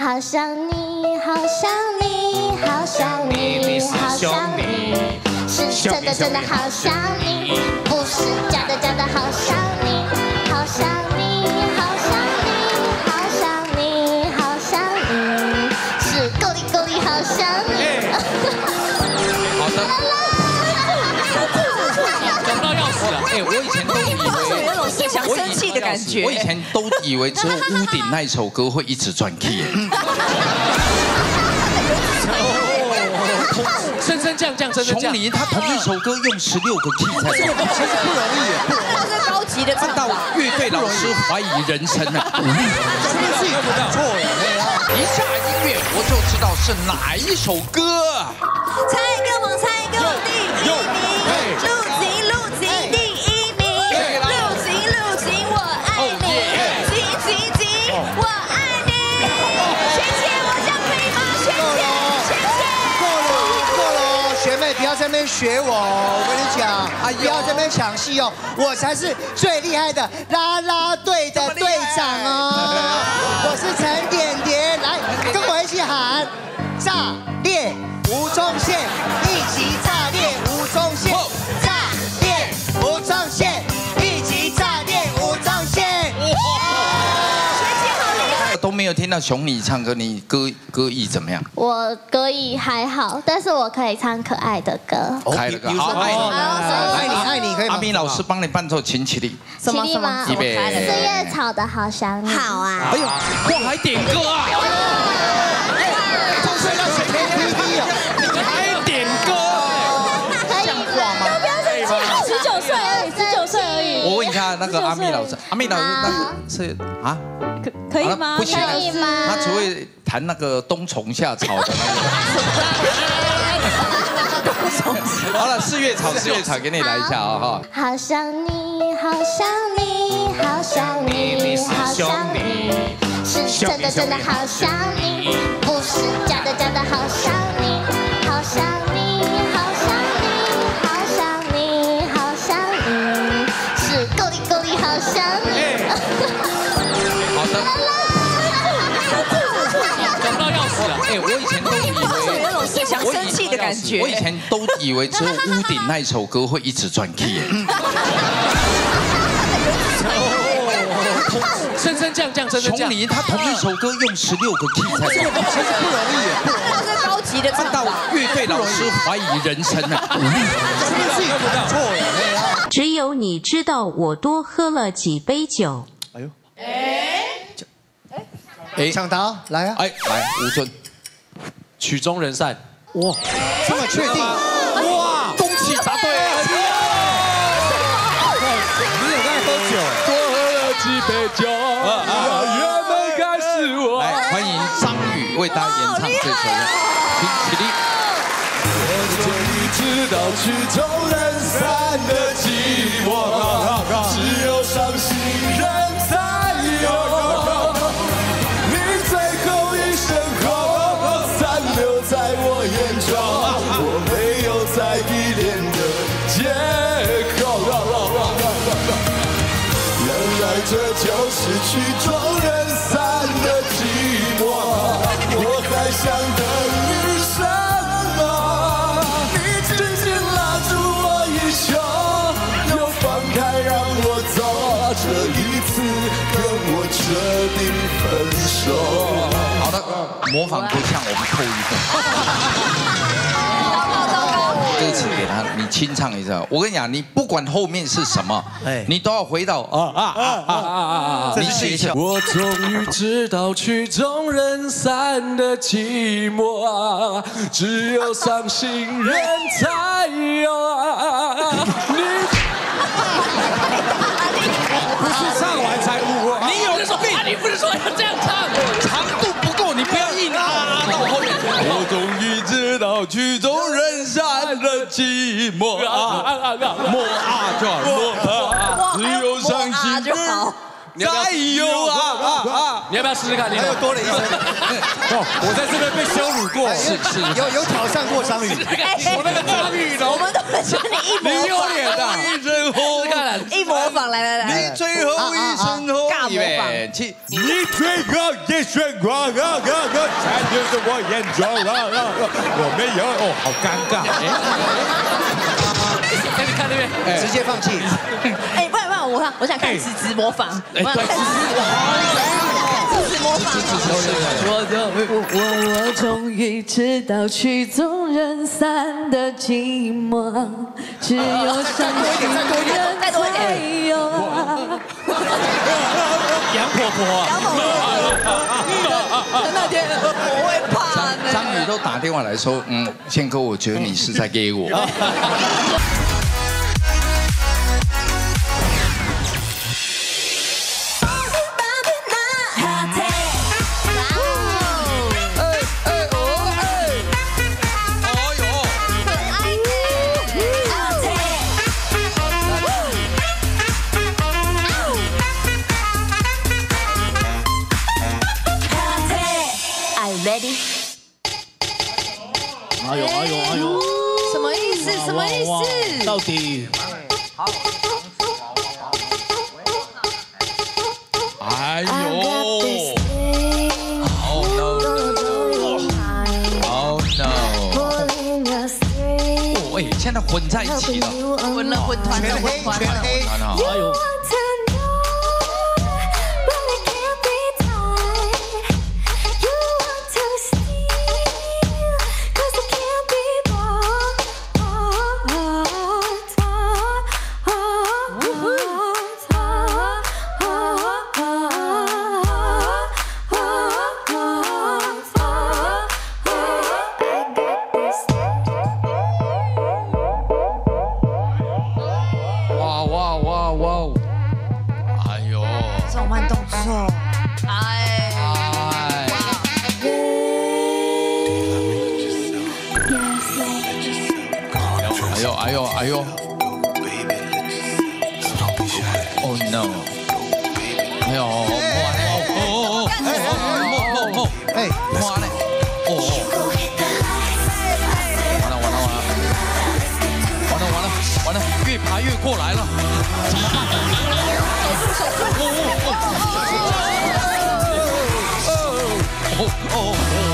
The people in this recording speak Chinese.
好想你，好想你，好想你，好想你，是真的真的好想你，不是假的假的好想你，好想你，好想你，好想你，好想你，是够力够力好想你。好的。感觉。我以前都以为只有屋顶那一首歌会一直转 key。升升降降，升升降。琼林他同一首歌用十六个 key 才，其实不容易。这是高级的，看到乐队老师怀疑人生了。是不是不错？一下音乐我就知道是哪一首歌。猜歌王，猜那边学我，我跟你讲，不要在那边抢戏哦，我才是最厉害的啦啦队的队长哦，我是陈点点，来跟我一起喊，炸裂吴宗宪，一起没有听到熊你唱歌，你歌歌艺怎么样？我歌艺还好，但是我可以唱可爱的歌。开了歌好，爱你，爱你，爱你，可以吗？阿斌老师帮你伴奏琴起立，起立吗？预备。四叶草的好想你。好啊。哎呦，哇，还点歌啊！那个阿密老师，阿密老师那个是啊？可可以吗？不行，可以吗？他只会弹那个冬虫夏草的那个。好了，四月草，四月草，给你来一下啊哈。好想你，好想你，好想你，好想你，是真的真的好想你，不是假的感觉。我以前都以为只有屋顶那一首歌会一直转 key。升升降降，升升降。琼林他同一首歌用十六个 key 才，其实不容易。这是高级的，看到乐队老师怀疑人生了。是不是不错？只有你知道我多喝了几杯酒。哎呦，哎，哎，抢答来啊！哎，来吴尊，曲终人散。哇，这么确定？哇，恭喜答对！你有在喝酒？多喝了几杯酒，原本该是我。来，欢迎张宇为大家演唱这首歌，请起立。我终于知道曲终人散的寂寞，只有想等你什么你紧紧拉住我衣袖又放开让我走这一次跟我彻底分手。好的模仿够呛我们扣一个清唱一下。我跟你讲，你不管后面是什么，哎你都要回到啊啊啊啊啊啊啊！你试一下。我终于知道曲终人散的寂寞啊，只有伤心人才有啊。你不是唱完才悟啊！你有病！你不是说要这样唱？寂寞啊，莫啊就好，莫啊，只有伤心就好。才有啊啊啊！你要不要试试看？你还有多了一声，哦，我在这边被羞辱过，是是，有有挑战过张宇，我那个张宇我，们都很像你一模你有，脸的，一声吼，你最高也选过啊啊啊！才就是我眼中！我没有哦，好尴尬。哎，你看那边，直接放弃。哎，不然不然，我看我想看思思模仿，我想看思思模仿。我我我终于知道曲终人散的寂寞，只有伤心人才有啊。杨婆婆，杨婆婆，那天我会怕呢。张宇都打电话来说，嗯，宪哥，我觉得你是在给我。哎呦哎呦哎呦，什么意思？什么意思？到底？哎呦，Oh no，Oh no，哦，哎，现在混在一起了，混了混团了，混团了。很好，哎呦。种慢动作，哎，哎，呦哎呦哎呦！Oh no！哎呦，摸，哦哦哦，摸摸摸，哎，摸嘞，哦哦，完了完了完了，完了完了完了，越爬越过来了，怎么办怎么办？哦哦哦哦哦！